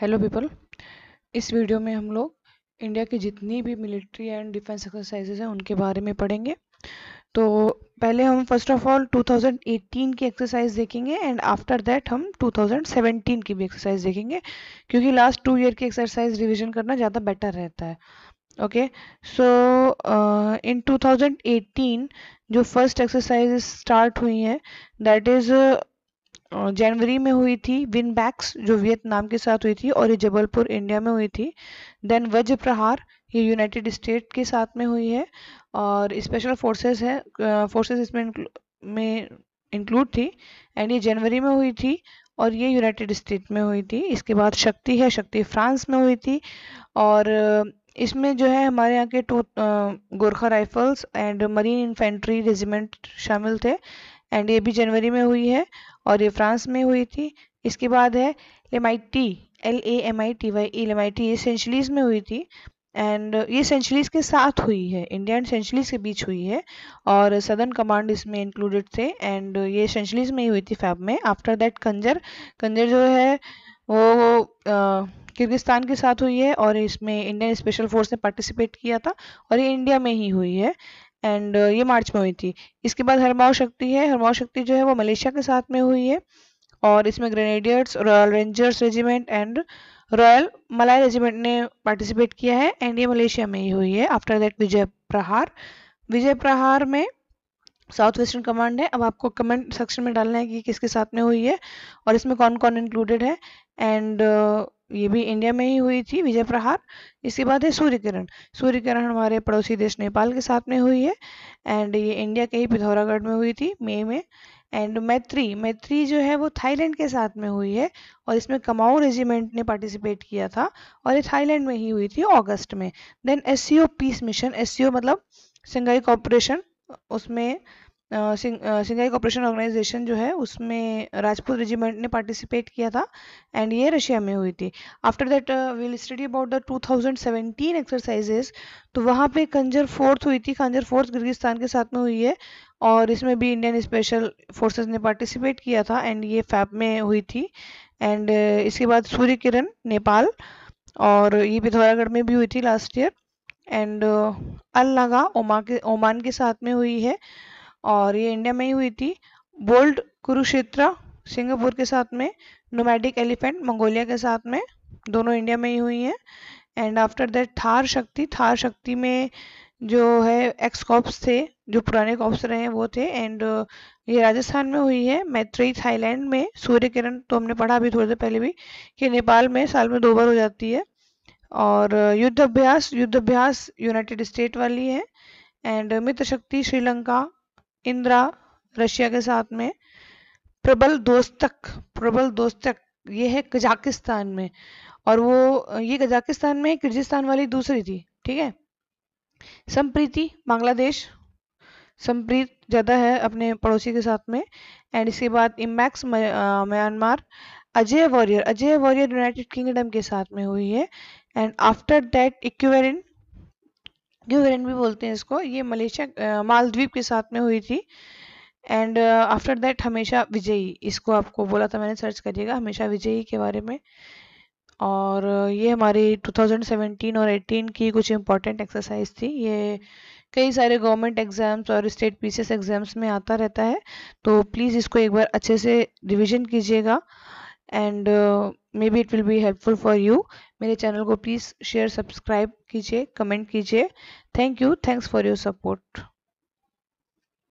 Hello people इस video में हम लोग इंडिया की जितनी भी मिलिट्री एंड डिफेंस एक्सरसाइजेज हैं, उनके बारे में पढ़ेंगे। तो पहले हम फ़र्स्ट ऑफ़ ऑल 2018 की एक्सरसाइज देखेंगे एंड आफ्टर दैट हम 2017 की भी एक्सरसाइज देखेंगे, क्योंकि लास्ट टू ईयर की एक्सरसाइज रिविजन करना ज़्यादा बेटर रहता है। ओके सो इन 2018 जो फ़र्स्ट एक्सरसाइज स्टार्ट हुई हैं दैट इज़ जनवरी में हुई थी विन बैक्स जो वियतनाम के साथ हुई थी और ये जबलपुर, इंडिया में हुई थी। देन वज्र प्रहार ये यूनाइटेड स्टेट के साथ में हुई है और स्पेशल फोर्सेस है फोर्सेस इसमें में इंक्लूड थी एंड ये जनवरी में हुई थी और ये यूनाइटेड स्टेट में हुई थी। इसके बाद शक्ति है, शक्ति फ्रांस में हुई थी और इसमें जो है हमारे यहाँ के two Gorkha rifles and marine infantry regiment शामिल थे एंड ये भी जनवरी में हुई है और ये फ्रांस में हुई थी। इसके बाद है Lamitiye L A M I T Y E Lamitiye ये सेंचुरीज में हुई थी। एंड ये सेंचुरीज के साथ हुई है। इंडिया एंड सेंचुरीज के बीच हुई है और सदर्न कमांड इसमें इंक्लूडेड थे। एंड ये सेंचुरीज में ही हुई थी फैब में। आफ्टर दैट कंजर कंजर जो है वो किर्गिस्तान के साथ हुई है और इसमें इंडियन स्पेशल फोर्स ने पार्टिसिपेट किया था और ये इंडिया में ही हुई है। एंड uh, ये मार्च में हुई थी। इसके बाद हरमाओ शक्ति है। हरमाओ शक्ति जो है वो मलेशिया के साथ में हुई है। और इसमें grenadiers royal rangers regiment and royal Malay regiment ने पार्टिसिपेट किया है। एंड ये मलेशिया में ही हुई है। आफ्टर दैट विजय प्रहार। विजय प्रहार में साउथ वेस्टर्न कमांड है। अब आपको कमेंट सेक्शन में डालना है कि किसके साथ में हुई है। और इसमें कौन कौन इंक्लूडेड है एंड ये भी इंडिया में ही हुई थी, विजय प्रहार। इसके बाद है सूर्य किरण सूर्य किरण हमारे पड़ोसी देश नेपाल के साथ में हुई है एंड ये इंडिया के ही पिथौरागढ़ में हुई थी, मई में। एंड मैत्री मैत्री जो है वो थाईलैंड के साथ में हुई है, और इसमें कमाऊ रेजिमेंट ने पार्टिसिपेट किया था, और ये थाईलैंड में ही हुई थी अगस्त में। Then S peace mission S मतलब सिंगाई कॉपरेशन उसमें सिंगाई कॉपरेशन ऑर्गेनाइजेशन जो है, उसमें राजपूत रेजिमेंट ने पार्टिसिपेट किया था एंड ये रशिया में हुई थी। After that will study about the 2017 exercises तो वहाँ पे कंजर फोर्थ हुई थी। कंजर फोर्थ किर्गिस्तान के साथ में हुई है और इसमें भी इंडियन स्पेशल फोर्सेस ने पार्टिसिपेट किया था एंड ये फैब में हुई थी। एंड इसके बाद सूर्य किरण नेपाल और ये पिथौरागढ़ में भी हुई थी last year and Al Najah ओमा के ओमान के साथ में हुई है। और ये इंडिया में ही हुई थी। बोल्ड कुरुक्षेत्र सिंगापुर के साथ में नोमैटिक एलिफेंट मंगोलिया के साथ में, दोनों इंडिया में ही हुई हैं। एंड आफ्टर दैट थार शक्ति थार शक्ति में जो है एक्स कॉप्स थे, जो पुराने कॉप्स रहे हैं, वो थे। एंड ये राजस्थान में हुई है मैत्री थाईलैंड में, सूर्य किरण तो हमने पढ़ा अभी थोड़ी देर पहले भी, कि नेपाल में साल में दो बार हो जाती है। और युद्ध अभ्यास युद्ध अभ्यास यूनाइटेड स्टेट वाली है। एंड मित्र शक्ति श्रीलंका इंदिरा रशिया के साथ में, प्रबल दोस्तक प्रबल दोस्तक ये है कजाकिस्तान में। और वो, ये कजाकिस्तान में किर्गिस्तान वाली दूसरी थी, ठीक है? संप्रीति, बांग्लादेश। संप्रीत ज़्यादा है अपने पड़ोसी के साथ में। एंड इसके बाद इमैक्स Myanmar. Ajay warrior Ajay warrior United Kingdom के साथ में हुई है। एंड आफ्टर दैट इक्वेरिन ग्यूरेन भी बोलते हैं इसको। ये मलेशिया मालद्वीप के साथ में हुई थी। एंड आफ्टर दैट हमेशा विजयी, इसको आपको बोला था मैंने सर्च करिएगा, हमेशा विजयी के बारे में। और ये हमारी 2017 और 18 की कुछ इम्पोर्टेंट एक्सरसाइज थी। ये कई सारे गवर्नमेंट एग्ज़ाम्स और स्टेट पीसीएस एग्ज़ाम्स में आता रहता है। तो प्लीज़ इसको एक बार अच्छे से रिविजन कीजिएगा। And may be it will be helpful for you मेरे चैनल को प्लीज़ शेयर, सब्सक्राइब कीजिए, कमेंट कीजिए। Thank you thanks for your support